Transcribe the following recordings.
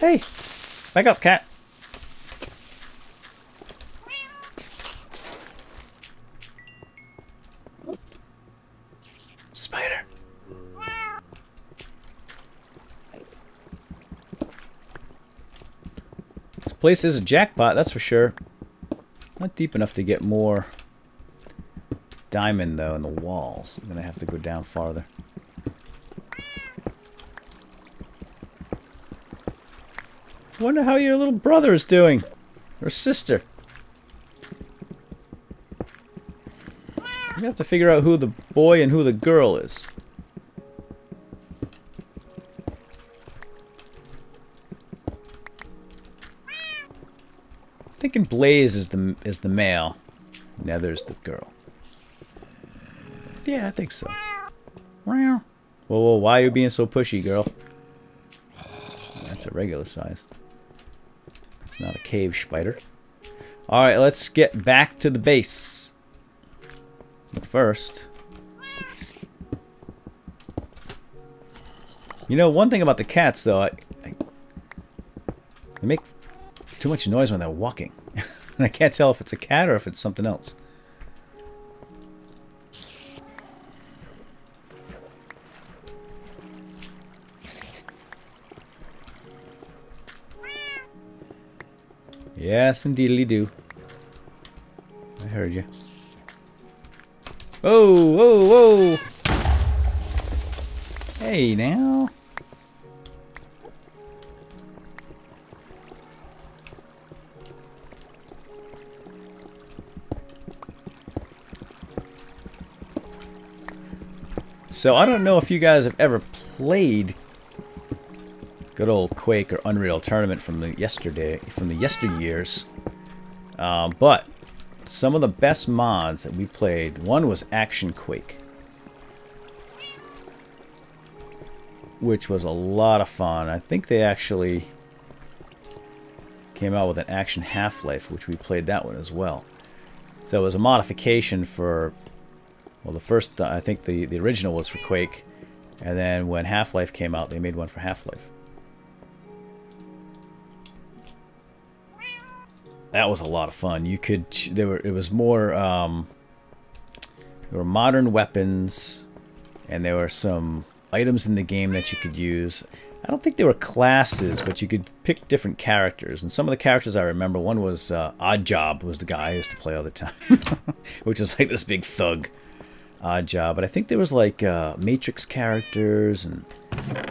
Hey! Back up, cat. Spider. This place is a jackpot, that's for sure. Not deep enough to get more diamond, though, in the walls. I'm going to have to go down farther. Wonder how your little brother is doing. Or sister. We have to figure out who the boy and who the girl is. I'm thinking Blaze is the is the male. Nether's the girl. Yeah, I think so. Whoa, whoa, why are you being so pushy, girl? That's a regular size. It's not a cave spider. Alright, let's get back to the base. But first... You know, one thing about the cats, though, I, I, they make too much noise when they're walking. and I can't tell if it's a cat or if it's something else. Yes, indeed, indeedly do. I heard you. Whoa, whoa, whoa! Hey, now. So I don't know if you guys have ever played good old Quake or Unreal Tournament from the yesterday, from the yesteryears. Um, but some of the best mods that we played, one was Action Quake, which was a lot of fun. I think they actually came out with an Action Half-Life, which we played that one as well. So it was a modification for, well, the first, I think the, the original was for Quake, and then when Half-Life came out, they made one for Half-Life. That was a lot of fun. You could there were it was more um, there were modern weapons, and there were some items in the game that you could use. I don't think they were classes, but you could pick different characters. And some of the characters I remember, one was uh, Oddjob was the guy I used to play all the time, which was like this big thug Oddjob. But I think there was like uh, Matrix characters, and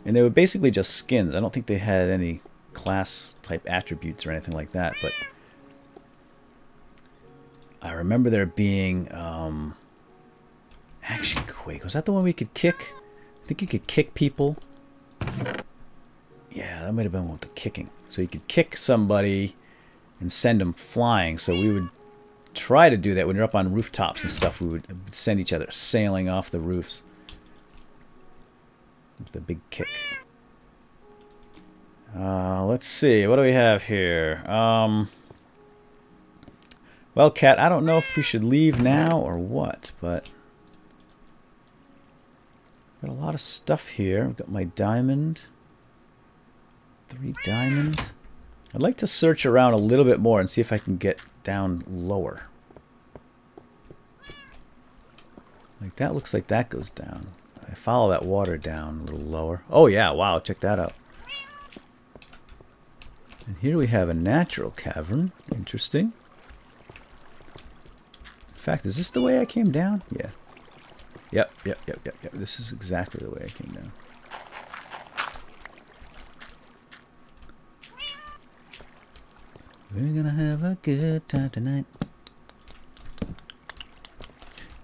and they were basically just skins. I don't think they had any class type attributes or anything like that, but I remember there being um, Action Quake. Was that the one we could kick? I think you could kick people. Yeah, that might have been with the kicking. So you could kick somebody and send them flying. So we would try to do that when you're up on rooftops and stuff. We would send each other sailing off the roofs. With a big kick. Uh, let's see. What do we have here? Um... Well, Cat, I don't know if we should leave now or what, but... Got a lot of stuff here. I've got my diamond. Three diamond. I'd like to search around a little bit more and see if I can get down lower. Like that looks like that goes down. I follow that water down a little lower. Oh yeah, wow, check that out. And here we have a natural cavern. Interesting. In fact, is this the way I came down? Yeah. Yep, yep, yep, yep, yep. This is exactly the way I came down. We're gonna have a good time tonight.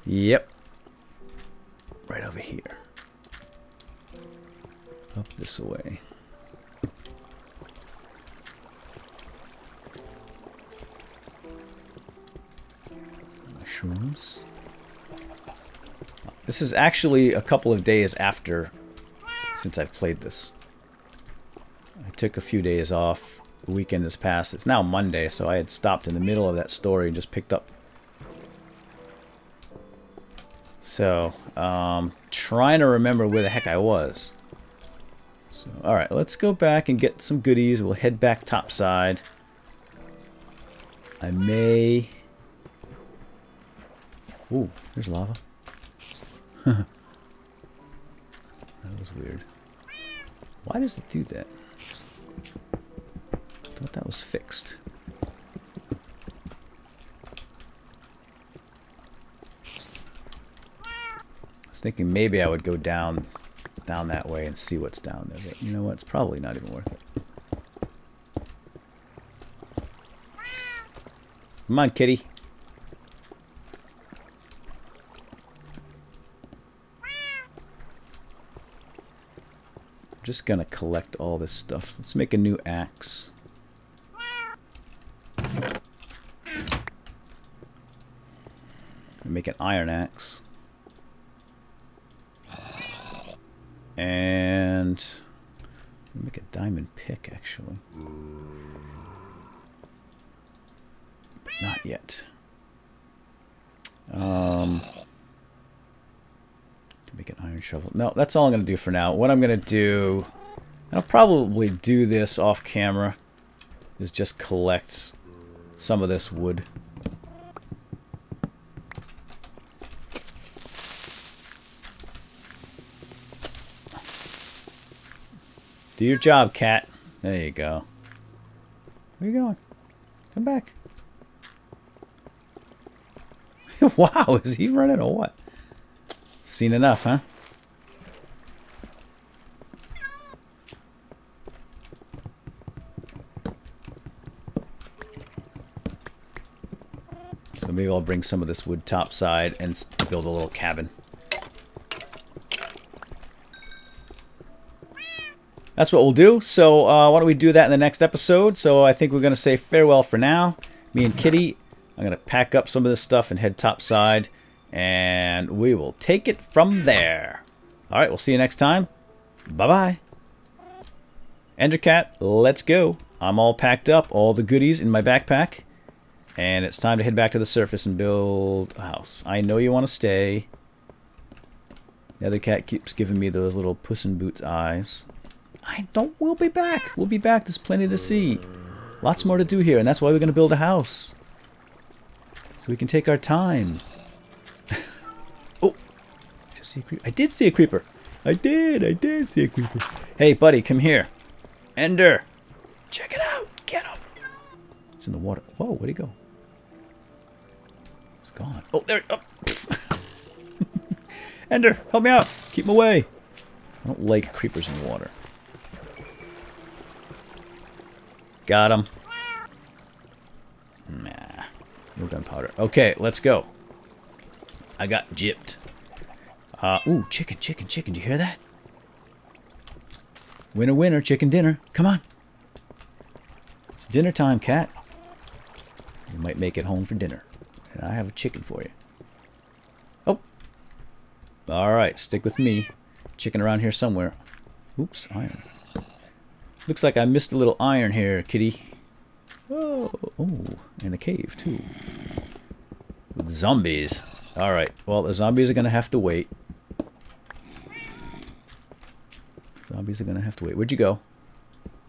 Yep. Right over here. Up this way. Mushrooms. This is actually a couple of days after since I've played this. I took a few days off. The weekend has passed. It's now Monday, so I had stopped in the middle of that story and just picked up. So, um, trying to remember where the heck I was. So, alright, let's go back and get some goodies. We'll head back topside. I may... Ooh, there's lava. that was weird. Why does it do that? I thought that was fixed. I was thinking maybe I would go down down that way and see what's down there, but you know what? It's probably not even worth it. Come on, kitty. Just gonna collect all this stuff. Let's make a new axe. Make an iron axe. And make a diamond pick, actually. But not yet. Um, No, that's all I'm going to do for now. What I'm going to do, I'll probably do this off camera, is just collect some of this wood. Do your job, cat. There you go. Where are you going? Come back. wow, is he running or what? Seen enough, huh? Maybe I'll bring some of this wood topside and build a little cabin. that's what we'll do. So uh, why don't we do that in the next episode? So I think we're going to say farewell for now. Me and Kitty, I'm going to pack up some of this stuff and head topside. And we will take it from there. All right, we'll see you next time. Bye-bye. Endercat, let's go. I'm all packed up, all the goodies in my backpack. And it's time to head back to the surface and build a house. I know you want to stay. The other cat keeps giving me those little Puss in Boots eyes. I don't. We'll be back. We'll be back. There's plenty to see. Lots more to do here, and that's why we're going to build a house. So we can take our time. oh, I see a creeper. I did see a creeper. I did. I did see a creeper. Hey, buddy, come here. Ender, check it out. Get him. It's in the water. Whoa, where'd he go? Gone. Oh, there. Oh. Ender, help me out. Keep him away. I don't like creepers in the water. Got him. Nah. No gunpowder. Okay, let's go. I got gypped. Uh, ooh, chicken, chicken, chicken. Do you hear that? Winner, winner, chicken dinner. Come on. It's dinner time, cat. You might make it home for dinner. And I have a chicken for you. Oh. Alright, stick with me. Chicken around here somewhere. Oops, iron. Looks like I missed a little iron here, kitty. Oh, oh, and a cave too. With zombies. Alright, well the zombies are going to have to wait. Zombies are going to have to wait. Where'd you go?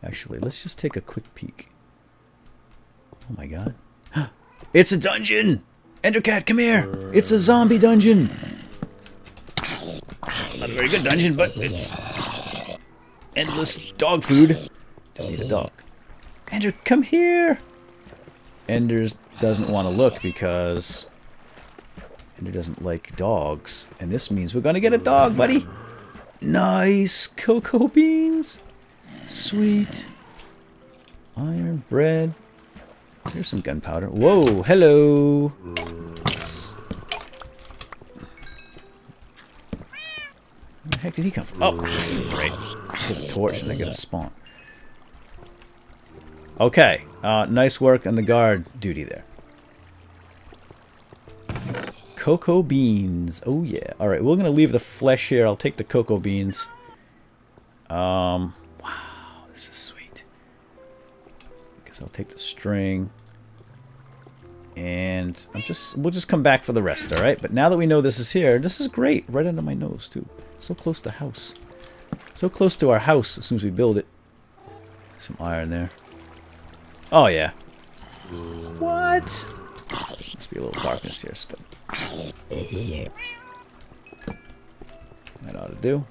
Actually, let's just take a quick peek. Oh my god. It's a dungeon! Endercat, come here! It's a zombie dungeon! Not a very good dungeon, but it's endless dog food. Just need a dog. Ender, come here! Ender's doesn't want to look because Ender doesn't like dogs. And this means we're going to get a dog, buddy. Nice cocoa beans. Sweet. Iron bread. Here's some gunpowder. Whoa, hello. Where the heck did he come from? Oh, great. Get a torch and I get a spawn. Okay, uh, nice work on the guard duty there. Cocoa beans. Oh yeah. All right, we're gonna leave the flesh here. I'll take the cocoa beans. Um, Guess I'll take the string. And I'm just, we'll just come back for the rest, all right? But now that we know this is here, this is great. Right under my nose, too. So close to house. So close to our house as soon as we build it. Some iron there. Oh, yeah. What? Must be a little darkness here still. That ought to do.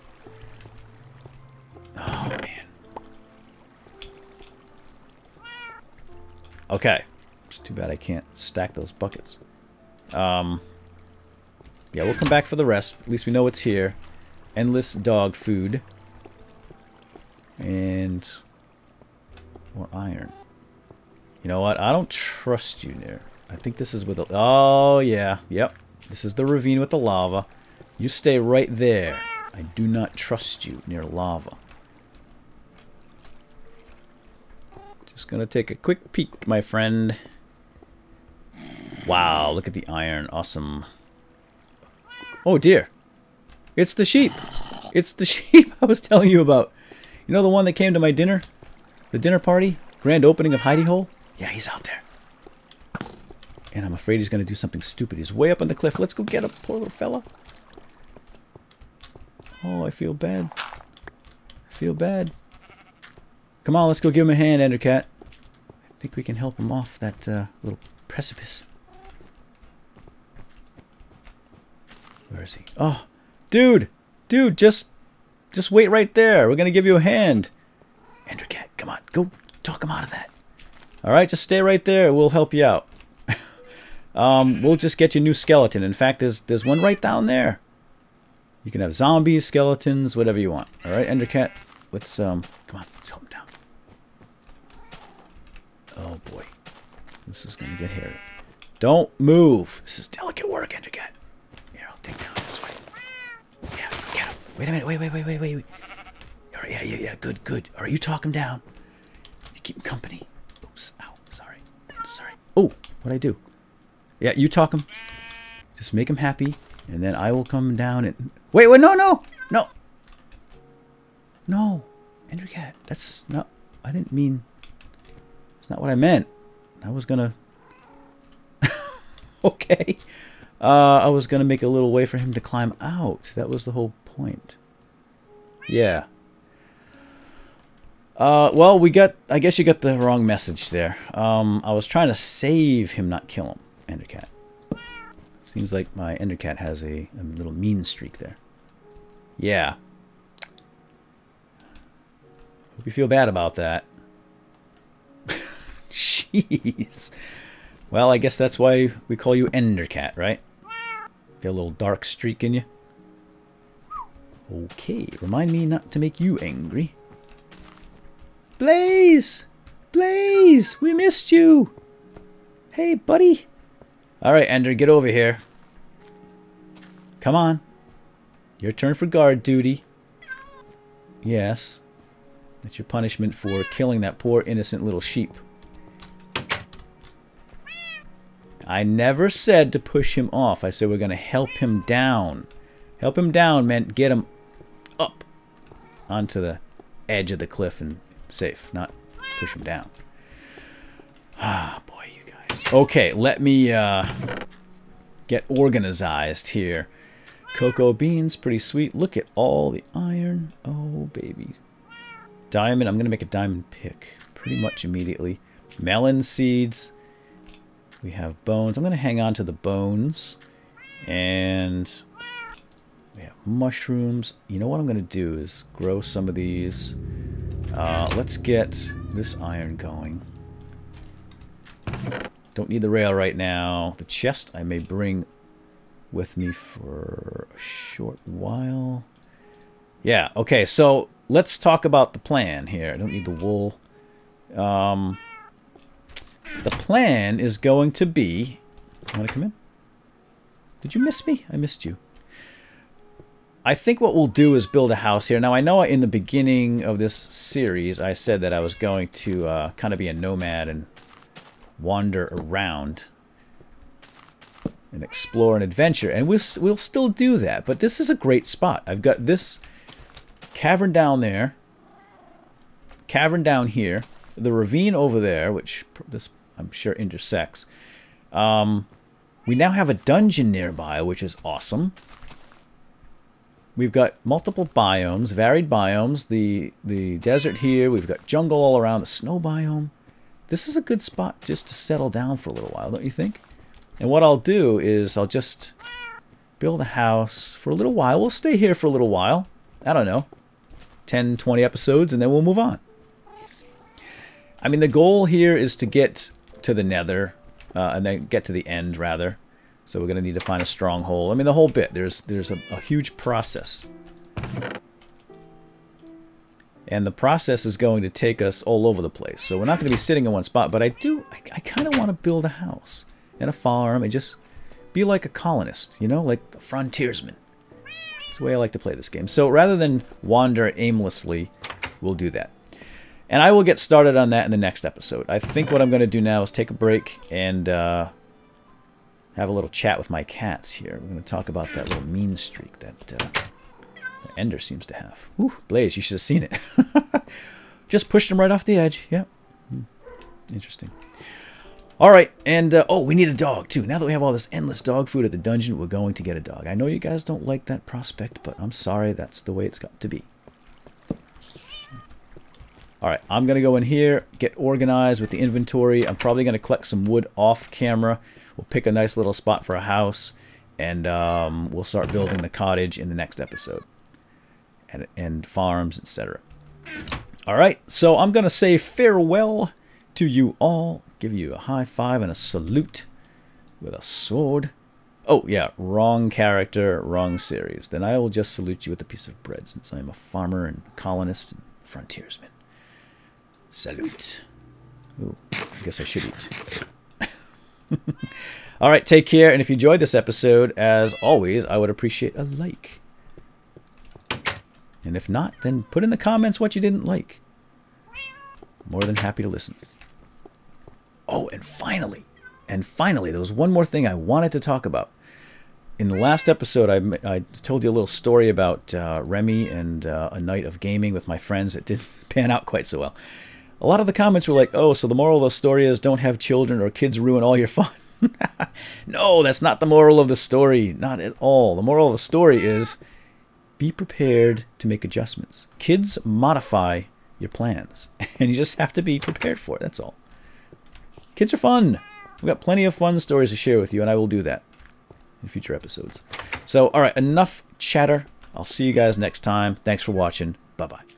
Oh, man. Okay. It's too bad I can't stack those buckets. Um, yeah, we'll come back for the rest. At least we know what's here. Endless dog food. And more iron. You know what? I don't trust you there. I think this is with the... Oh, yeah. Yep. This is the ravine with the lava. You stay right there. I do not trust you near lava. Just gonna take a quick peek, my friend. Wow, look at the iron. Awesome. Oh, dear. It's the sheep. It's the sheep I was telling you about. You know the one that came to my dinner? The dinner party? Grand opening of Hidey Hole? Yeah, he's out there. And I'm afraid he's going to do something stupid. He's way up on the cliff. Let's go get him, poor little fella. Oh, I feel bad. I feel bad. Come on, let's go give him a hand, Endercat. I think we can help him off that uh, little precipice. Where is he? Oh, dude! Dude, just just wait right there. We're going to give you a hand. Endercat, come on. Go talk him out of that. Alright, just stay right there. We'll help you out. um, we'll just get you a new skeleton. In fact, there's there's one right down there. You can have zombies, skeletons, whatever you want. Alright, Endercat, let's, um, come on, let's help him down. Oh, boy. This is to get hairy. Don't move. This is delicate work, Endercat. Here, I'll take down this way. Yeah, get him. Wait a minute. Wait, wait, wait, wait, wait. All right, yeah, yeah, yeah. Good, good. All right, you talk him down. You keep him company. Oops. Ow. Sorry. Sorry. Oh, what'd I do? Yeah, you talk him. Just make him happy, and then I will come down and... Wait, wait, no, no! No! No! Endercat, that's not... I didn't mean... Not what I meant. I was gonna... okay. Uh, I was gonna make a little way for him to climb out. That was the whole point. Yeah. Uh, well, we got... I guess you got the wrong message there. Um, I was trying to save him, not kill him. Endercat. Seems like my Endercat has a, a little mean streak there. Yeah. Hope you feel bad about that. Jeez. Well, I guess that's why we call you Endercat, right? Got a little dark streak in you. Okay, remind me not to make you angry. Blaze! Blaze! We missed you! Hey, buddy! Alright, Ender, get over here. Come on. Your turn for guard duty. Yes. That's your punishment for killing that poor innocent little sheep. I never said to push him off. I said we're going to help him down. Help him down meant get him up onto the edge of the cliff and safe, not push him down. Ah, boy, you guys. Okay, let me uh, get organized here. Cocoa beans, pretty sweet. Look at all the iron. Oh, baby. Diamond, I'm going to make a diamond pick pretty much immediately. Melon seeds. We have bones. I'm going to hang on to the bones. And we have mushrooms. You know what I'm going to do is grow some of these. Uh, let's get this iron going. Don't need the rail right now. The chest I may bring with me for a short while. Yeah, okay, so let's talk about the plan here. I don't need the wool. Um, the plan is going to be... Want to come in? Did you miss me? I missed you. I think what we'll do is build a house here. Now, I know in the beginning of this series, I said that I was going to uh, kind of be a nomad and wander around and explore and adventure. And we'll, we'll still do that. But this is a great spot. I've got this cavern down there, cavern down here, the ravine over there, which this I'm sure intersects. Um, we now have a dungeon nearby, which is awesome. we've got multiple biomes, varied biomes. The the desert here, we've got jungle all around, the snow biome. This is a good spot just to settle down for a little while, don't you think? And what I'll do is I'll just build a house for a little while. We'll stay here for a little while. I don't know, 10, 20 episodes, and then we'll move on. I mean, the goal here is to get to the nether, uh, and then get to the end, rather. So we're going to need to find a stronghold. I mean, the whole bit. There's there's a, a huge process. And the process is going to take us all over the place. So we're not going to be sitting in one spot. But I do, I, I kind of want to build a house and a farm and just be like a colonist, you know, like a frontiersman. That's the way I like to play this game. So rather than wander aimlessly, we'll do that. And I will get started on that in the next episode. I think what I'm going to do now is take a break and uh, have a little chat with my cats here. We're going to talk about that little mean streak that uh, Ender seems to have. Ooh, Blaze, you should have seen it. Just pushed him right off the edge. Yep. Hmm. Interesting. All right, and uh, oh, we need a dog too. Now that we have all this endless dog food at the dungeon, we're going to get a dog. I know you guys don't like that prospect, but I'm sorry, that's the way it's got to be. All right, I'm going to go in here, get organized with the inventory. I'm probably going to collect some wood off camera. We'll pick a nice little spot for a house, and um, we'll start building the cottage in the next episode. And, and farms, etc. All right, so I'm going to say farewell to you all. Give you a high five and a salute with a sword. Oh, yeah, wrong character, wrong series. Then I will just salute you with a piece of bread since I am a farmer and colonist and frontiersman. Salute. Ooh, I guess I should eat. All right, take care. And if you enjoyed this episode, as always, I would appreciate a like. And if not, then put in the comments what you didn't like. More than happy to listen. Oh, and finally, and finally, there was one more thing I wanted to talk about. In the last episode, I, I told you a little story about uh, Remy and uh, a night of gaming with my friends that didn't pan out quite so well a lot of the comments were like, oh, so the moral of the story is don't have children or kids ruin all your fun. no, that's not the moral of the story. Not at all. The moral of the story is be prepared to make adjustments. Kids modify your plans, and you just have to be prepared for it. That's all. Kids are fun. We've got plenty of fun stories to share with you, and I will do that in future episodes. So, all right, enough chatter. I'll see you guys next time. Thanks for watching. Bye-bye.